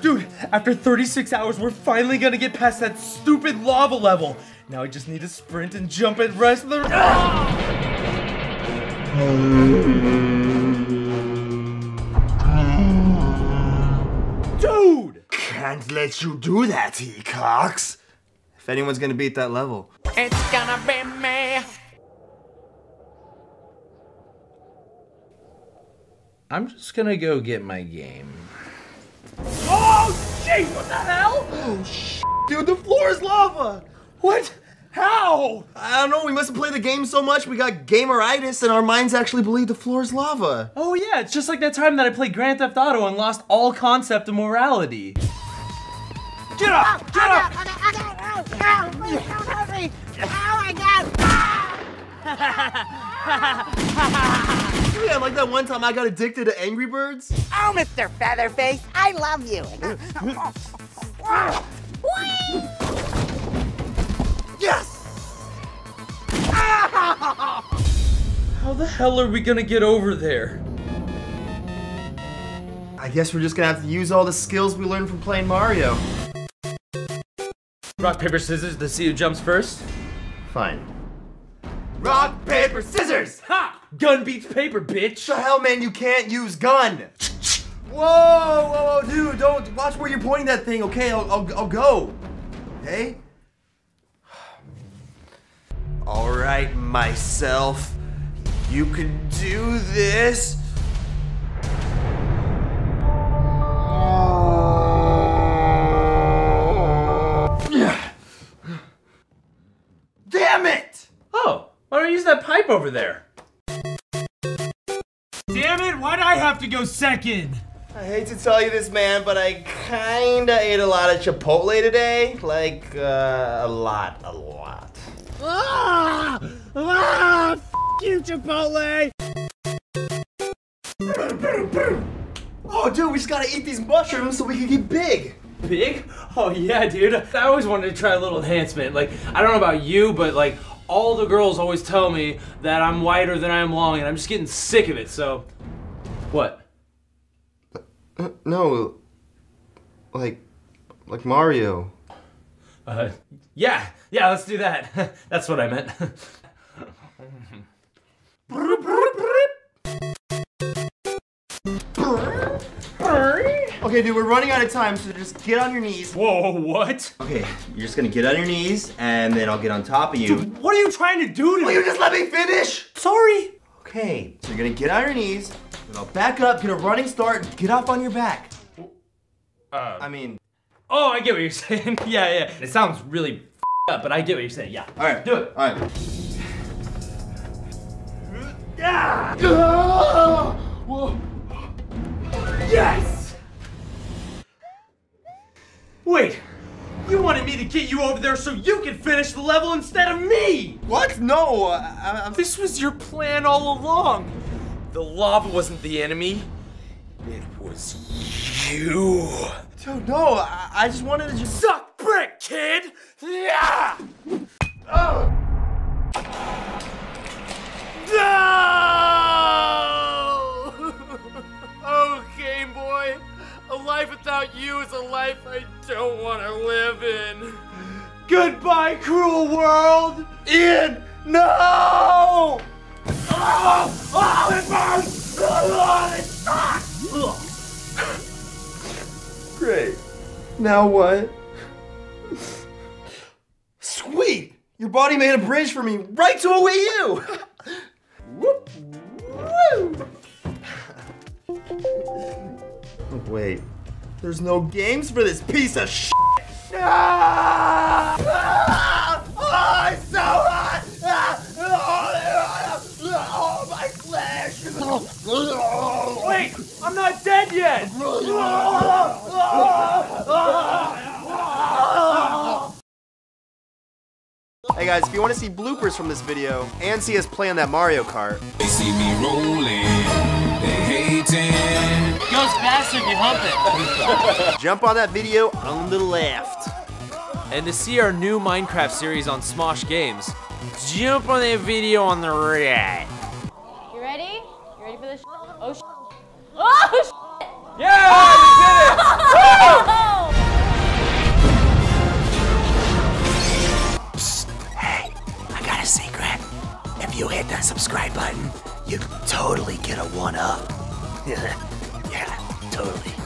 Dude, after 36 hours, we're finally gonna get past that stupid lava level. Now I just need to sprint and jump and rest of the. Dude! Can't let you do that, Hecox. If anyone's gonna beat that level, it's gonna be me. I'm just gonna go get my game. Oh, jeez, what the hell? Oh, sh dude, the floor is lava. What? How? I don't know, we must have played the game so much we got gameritis and our minds actually believe the floor is lava. Oh yeah, it's just like that time that I played Grand Theft Auto and lost all concept of morality. Get up! Get up! Yeah, like that one time I got addicted to Angry Birds. Oh, Mr. Featherface, I love you. Yes! How the hell are we gonna get over there? I guess we're just gonna have to use all the skills we learned from playing Mario. Rock, paper, scissors to see who jumps first? Fine. Rock, paper, scissors! Ha! Gun beats paper, bitch! the hell, man? You can't use gun. Whoa, whoa, whoa, dude! Don't watch where you're pointing that thing. Okay, I'll, I'll, I'll go. Okay. All right, myself. You can do this. Pipe over there? Damn it, why'd I have to go second? I hate to tell you this, man, but I kinda ate a lot of Chipotle today. Like, uh, a lot, a lot. Ah! Ah! F you, Chipotle! Oh, dude, we just gotta eat these mushrooms so we can get big. Big? Oh yeah, dude. I always wanted to try a little enhancement. Like, I don't know about you, but like, all the girls always tell me that I'm wider than I am long, and I'm just getting sick of it, so. What? Uh, no, like, like Mario. Uh, yeah, yeah, let's do that. That's what I meant. Okay, dude, we're running out of time, so just get on your knees. Whoa, what? Okay, you're just gonna get on your knees, and then I'll get on top of you. Dude, What are you trying to do to Will me? you just let me finish? Sorry. Okay, so you're gonna get on your knees, then I'll back up, get a running start, get up on your back. Uh, I mean, oh, I get what you're saying. yeah, yeah. It sounds really up, but I get what you're saying. Yeah. all right, Do it. All right. Yeah! Yes! Wait, you wanted me to get you over there so you could finish the level instead of me! What? No, I, I'm. This was your plan all along. The lava wasn't the enemy. It was you. Dude, no, I, I just wanted to just. Suck a life without you is a life I don't want to live in. Goodbye, cruel world! Ian, no! Oh, oh it burns! Oh, it sucks! Great. Now what? Sweet! Your body made a bridge for me right to a Wait, there's no games for this piece of shit! Ah! Ah! Oh, it's so hot! Ah! Oh, my flesh! Wait, I'm not dead yet! Hey guys, if you want to see bloopers from this video and see us play on that Mario Kart, Jump on that video on the left. And to see our new Minecraft series on Smosh Games, jump on that video on the right. You ready? You ready for this? Oh, sh Oh, sh oh, Yeah, oh! hey, I got a secret. If you hit that subscribe button, you totally get a one-up. totally.